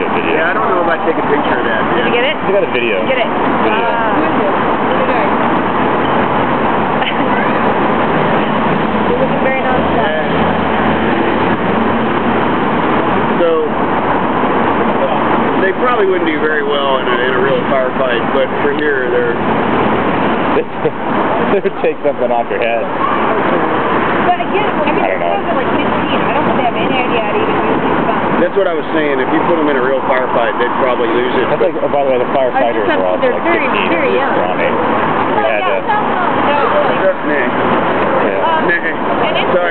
a video. Yeah, I don't know if I'd take a picture of that. Did you get it? I got a video. Get it. Video. Ah. You're looking very nonchalant. So, they probably wouldn't do very well in a, in a real firefight, but for here, they're, they would take something off your head. That's what I was saying. If you put them in a real firefight, they'd probably lose it. I think, oh, by the way, the firefighters are all they're like very, 15 very young. Around eight. Oh, yeah, had, uh, no, no, Sorry.